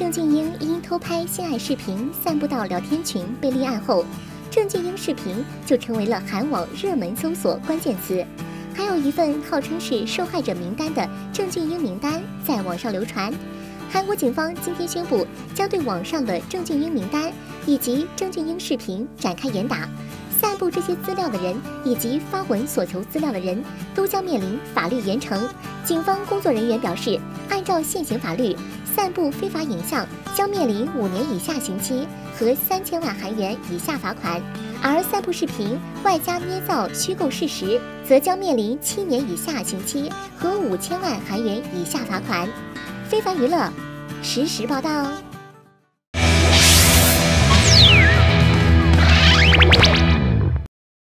郑俊英因偷拍性爱视频散布到聊天群被立案后，郑俊英视频就成为了韩网热门搜索关键词。还有一份号称是受害者名单的郑俊英名单在网上流传。韩国警方今天宣布，将对网上的郑俊英名单以及郑俊英视频展开严打。这些资料的人以及发文所求资料的人都将面临法律严惩。警方工作人员表示，按照现行法律，散布非法影像将面临五年以下刑期和三千万韩元以下罚款，而散布视频外加捏造虚构事实，则将面临七年以下刑期和五千万韩元以下罚款。非凡娱乐实时报道。